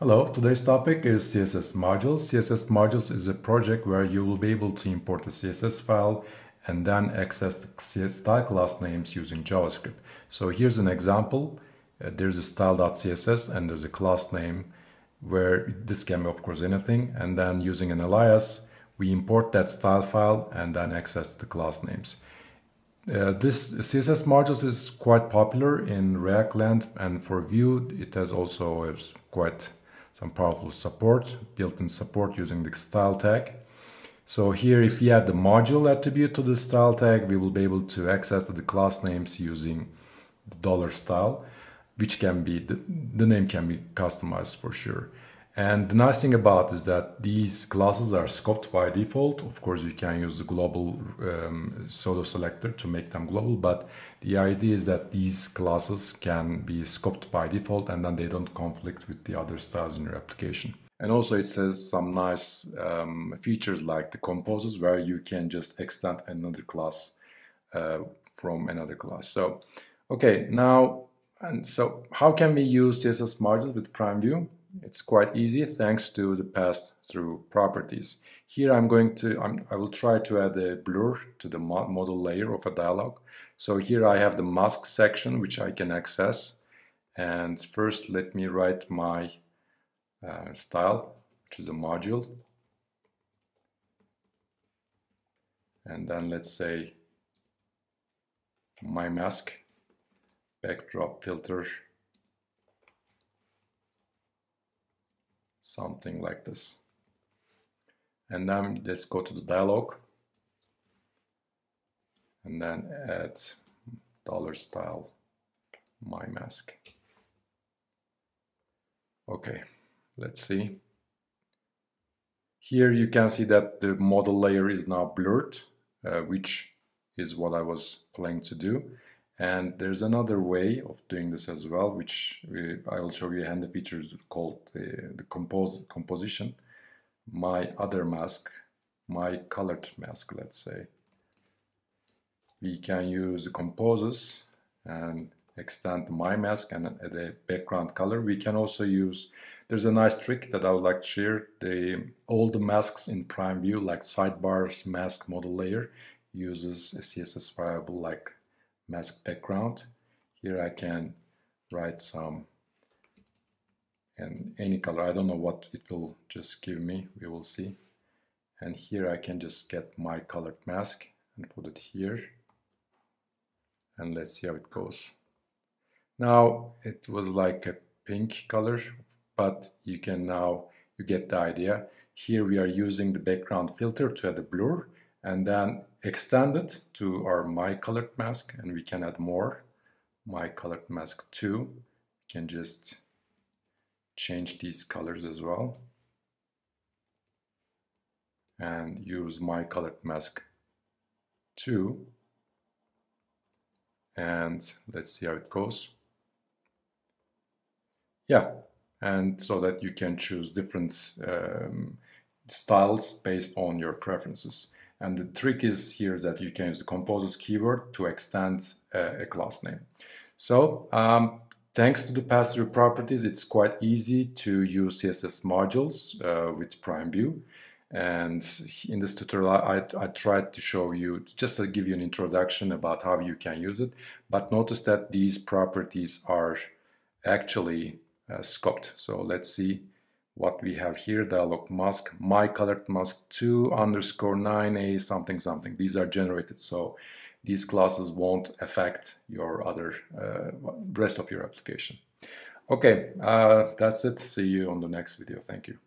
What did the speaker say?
Hello, today's topic is CSS modules. CSS modules is a project where you will be able to import a CSS file and then access the style class names using JavaScript. So here's an example. Uh, there's a style.css and there's a class name where this can be of course anything and then using an alias we import that style file and then access the class names. Uh, this CSS modules is quite popular in React Land and for Vue it has also quite some powerful support, built-in support using the style tag. So here if we add the module attribute to the style tag, we will be able to access the class names using the dollar style, which can be, the, the name can be customized for sure. And the nice thing about is that these classes are scoped by default. Of course, you can use the global um, pseudo selector to make them global, but the idea is that these classes can be scoped by default and then they don't conflict with the other styles in your application. And also it says some nice um, features like the composes where you can just extend another class uh, from another class. So, okay, now, and so how can we use CSS modules with PrimeVue? It's quite easy thanks to the pass-through properties. Here I'm going to, I'm, i will try to add a blur to the modal layer of a dialog. So here I have the mask section which I can access. And first let me write my uh, style, which is a module. And then let's say my mask backdrop filter something like this. And then let's go to the dialog and then add dollar style my mask. Okay, let's see. Here you can see that the modal layer is now blurred, uh, which is what I was planning to do. And there's another way of doing this as well, which we, I will show you a handy feature called the, the compose, composition. My other mask, my colored mask, let's say. We can use the composes and extend my mask and a background color. We can also use, there's a nice trick that I would like to share. The all the masks in PrimeVue, like sidebars mask modal layer, uses a CSS variable like mask background. Here I can write some and any color. I don't know what it will just give me. We will see. And here I can just get my colored mask and put it here. And let's see how it goes. Now it was like a pink color, but you can now, you get the idea. Here we are using the background filter to add a blur and then extend it to our my colored mask and we can add more my colored mask 2 we can just change these colors as well. And use my colored mask 2 and let's see how it goes. Yeah and so that you can choose different um, styles based on your preferences and the trick is here that you can use the composes keyword to extend uh, a class name. So um, thanks to the pass-through properties, it's quite easy to use CSS modules uh, with PrimeVue. And in this tutorial, I, I, tried to show you, just to give you an introduction about how you can use it. But notice that these properties are actually uh, scoped. So let's see what we have here, dialog mask, my colored mask 2 underscore 9a something something. These are generated, so these classes won't affect your other uh, rest of your application. Okay, uh, that's it. See you on the next video. Thank you.